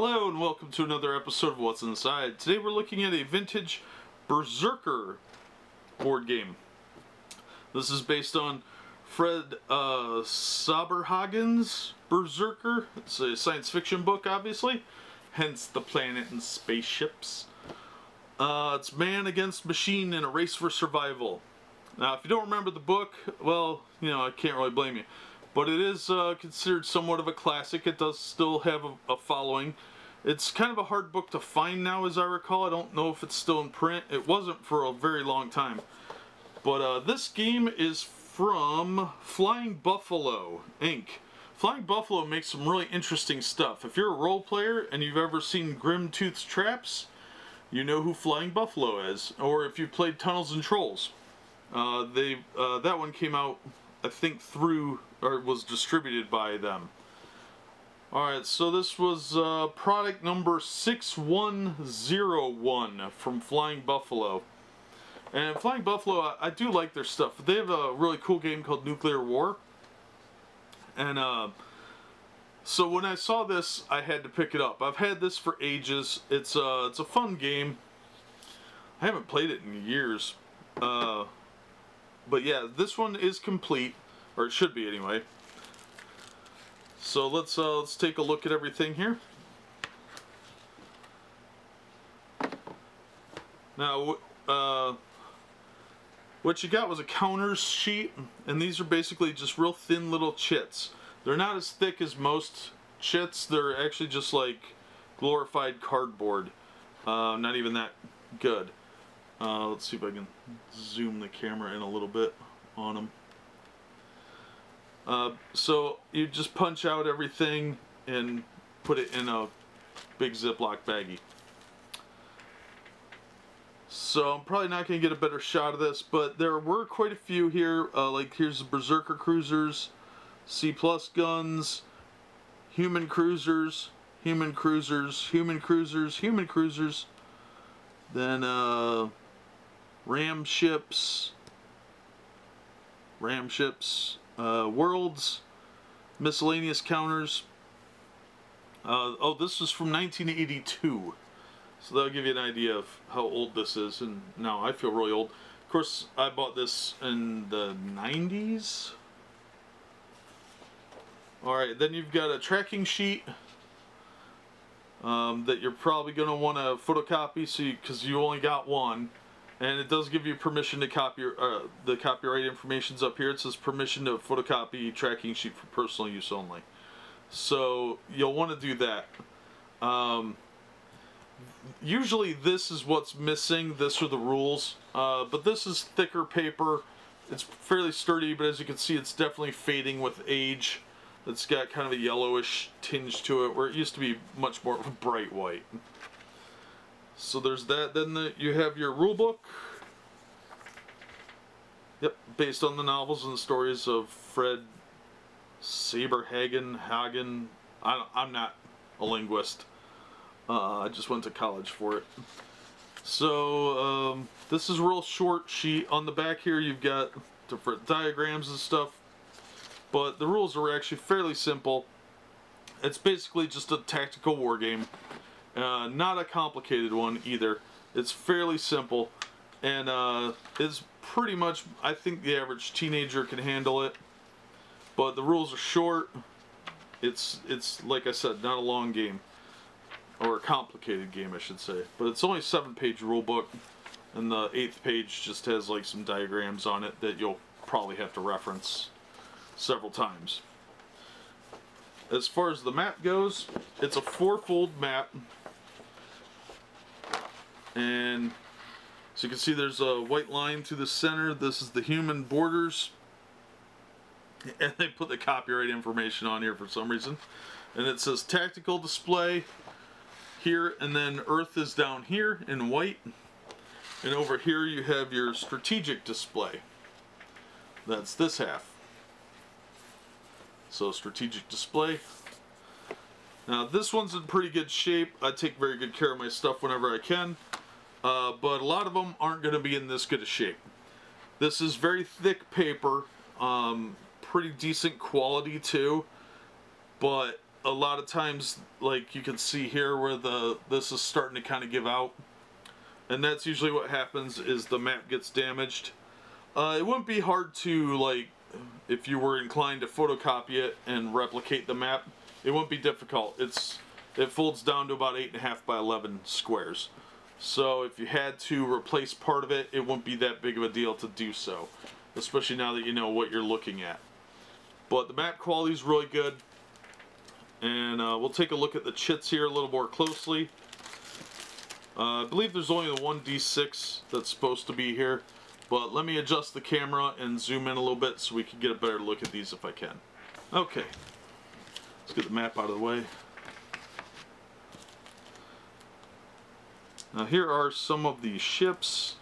Hello and welcome to another episode of What's Inside. Today we're looking at a vintage Berserker board game. This is based on Fred uh, Saberhagen's Berserker. It's a science fiction book, obviously, hence the planet and spaceships. Uh, it's man against machine in a race for survival. Now, if you don't remember the book, well, you know, I can't really blame you. But it is uh, considered somewhat of a classic. It does still have a, a, following. It's kind of a hard book to find now, as I recall. I don't know if it's still in print. It wasn't for a very long time. But uh, this game is from Flying Buffalo, Inc. Flying Buffalo makes some really interesting stuff. If you're a role player and you've ever seen Grimtooth's Traps, you know who Flying Buffalo is. Or if you've played Tunnels and Trolls. Uh, they uh, That one came out, I think, through, or was distributed by them. Alright, so this was uh, product number 6101 from Flying Buffalo. And Flying Buffalo, I, I, do like their stuff. They have a really cool game called Nuclear War. And uh, so when I saw this, I had to pick it up. I've had this for ages. It's, uh, it's a fun game. I haven't played it in years. Uh, but yeah, this one is complete. Or it should be anyway. So let's, uh, let's take a look at everything here. Now, uh, what you got was a counters sheet, and these are basically just real thin little chits. They're not as thick as most chits, they're actually just like glorified cardboard. Uh, not even that good. Uh, let's see if I can zoom the camera in a little bit on them. Uh, so you just punch out everything and put it in a big Ziploc baggie. So I'm probably not going to get a better shot of this, but there were quite a few here. Uh, like here's the Berserker Cruisers, C Plus guns, Human Cruisers, Human Cruisers, Human Cruisers, Human Cruisers. Then uh, Ram ships, Ram ships, uh, Worlds, miscellaneous counters. Uh, oh, this was from 1982. So that'll give you an idea of how old this is. And now I feel really old. Of course, I bought this in the 90s. Alright, then you've got a tracking sheet um, that you're probably going to want to photocopy so because you, you, only got one. And it does give you permission to copy uh, the copyright information's up here. It says permission to photocopy tracking sheet for personal use only. So you'll want to do that. Um, usually this is what's missing. This are the rules. Uh, but this is thicker paper. It's fairly sturdy, but as you can see, it's definitely fading with age. It's got kind of a yellowish tinge to it, where it used to be much more bright white. So there's that. Then the, you have your rule book. Yep, based on the novels and the stories of Fred Saberhagen, Hagen. I I'm not a linguist. Uh, I just went to college for it. So um, this is a real short sheet. On the back here you've got different diagrams and stuff. But the rules are actually fairly simple. It's basically just a tactical war game. Uh, not a complicated one either. It's fairly simple. And uh, it's pretty much, I think the average teenager can handle it. But the rules are short. It's, it's like I said, not a long game or a complicated game I should say but it's only a seven page rule book and the eighth page just has like some diagrams on it that you'll probably have to reference several times as far as the map goes it's a fourfold map and so you can see there's a white line through the center. This is the human borders. And they put the copyright information on here for some reason. And it says tactical display here and then earth is down here in white. And over here you have your strategic display. That's this half. So strategic display. Now this one's in pretty good shape. I take very good care of my stuff whenever I can uh, but a lot of them aren't going to be in this good a shape this is very thick paper um, pretty decent quality too but a lot of times, like you can see here where the this is starting to kind of give out. And that's usually what happens is the map gets damaged. Uh, it wouldn't be hard to, like, if you were inclined to photocopy it and replicate the map, it wouldn't be difficult. It's It folds down to about 8.5 by 11 squares. So if you had to replace part of it, it wouldn't be that big of a deal to do so. Especially now that you know what you're looking at. But the map quality is really good. And uh, we'll take a look at the chits here a little more closely. Uh, I believe there's only the one D6 that's supposed to be here. But let me adjust the camera and zoom in a little bit so we can get a better look at these if I can. Okay. Let's get the map out of the way. Now here are some of the ships.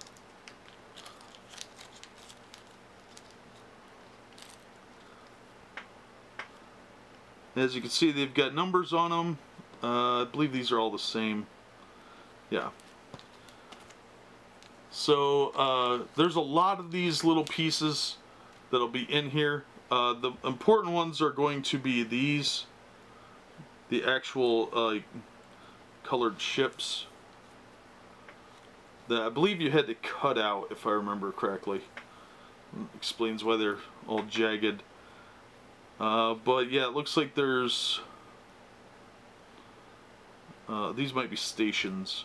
As you can see, they've got numbers on them. Uh, I believe these are all the same. Yeah. So uh, there's a lot of these little pieces that'll be in here. Uh, the important ones are going to be these, the actual uh, colored ships that I believe you had to cut out, if I remember correctly. Explains why they're all jagged. Uh, but yeah, it looks like there's... Uh, these might be stations,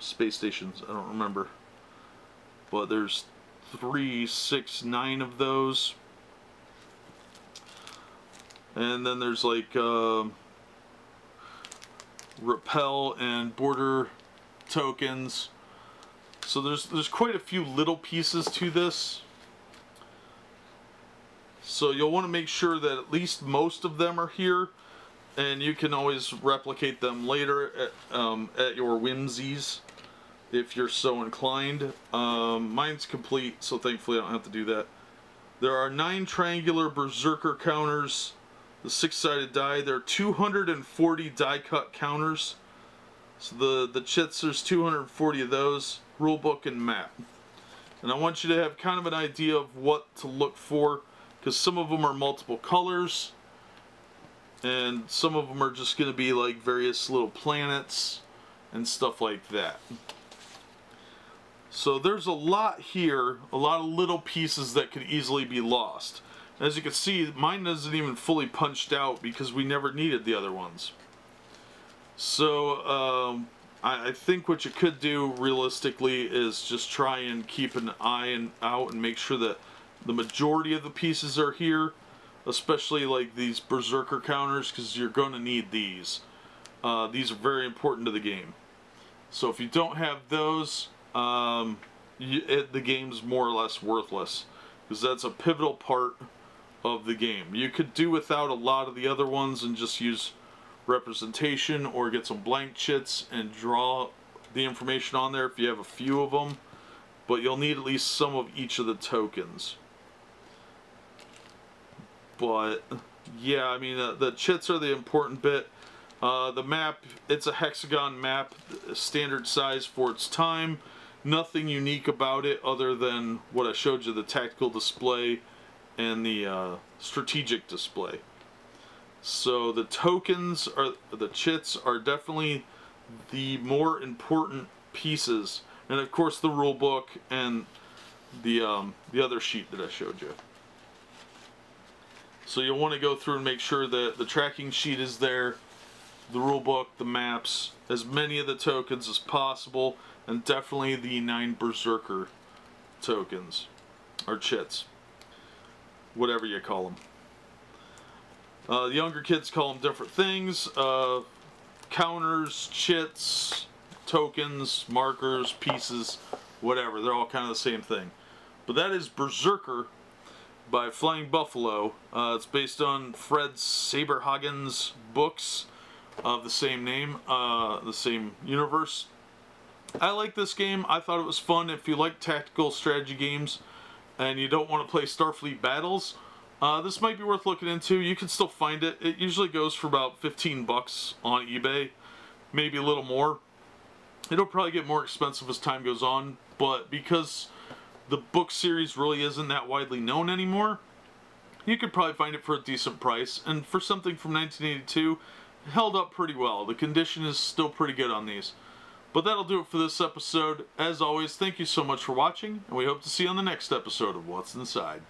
space stations, I don't remember. But there's three, six, nine of those. And then there's like uh, repel and border tokens. So there's there's quite a few little pieces to this. So you'll want to make sure that at least most of them are here and you can always replicate them later at, um, at your whimsies if you're so inclined. Um, mine's complete, so thankfully I don't have to do that. There are nine triangular berserker counters, the six-sided die. There are 240 die cut counters. So the, the chits, there's 240 of those, rulebook and map. And I want you to have kind of an idea of what to look for because some of them are multiple colors and some of them are just going to be like various little planets and stuff like that. So there's a lot here, a lot of little pieces that could easily be lost. As you can see, mine isn't even fully punched out because we never needed the other ones. So um, I, I, think what you could do realistically is just try and keep an eye and out and make sure that the majority of the pieces are here, especially like these berserker counters, because you're going to need these. Uh, these are very important to the game. So if you don't have those, um, you, it, the game's more or less worthless, because that's a pivotal part of the game. You could do without a lot of the other ones and just use representation or get some blank chits and draw the information on there if you have a few of them but you'll need at least some of each of the tokens but yeah, I mean, uh, the chits are the important bit. Uh, the map, it's a hexagon map, standard size for its time. Nothing unique about it other than what I showed you, the tactical display and the uh, strategic display. So the tokens, are the chits, are definitely the more important pieces. And of course the rule book and the, um, the other sheet that I showed you. So you'll want to go through and make sure that the tracking sheet is there, the rule book, the maps, as many of the tokens as possible, and definitely the 9 Berserker tokens, or chits, whatever you call them. Uh, the younger kids call them different things, uh, counters, chits, tokens, markers, pieces, whatever. They're all kind of the same thing. But that is Berserker by Flying Buffalo. Uh, it's based on Fred Saberhagen's books of the same name, uh, the same universe. I like this game. I thought it was fun. If you like tactical strategy games and you don't want to play Starfleet Battles, uh, this might be worth looking into. You can still find it. It usually goes for about 15 bucks on eBay, maybe a little more. It'll probably get more expensive as time goes on, but because the book series really isn't that widely known anymore, you could probably find it for a decent price. And for something from 1982, held up pretty well. The condition is still pretty good on these. But that'll do it for this episode. As always, thank you so much for watching, and we hope to see you on the next episode of What's Inside.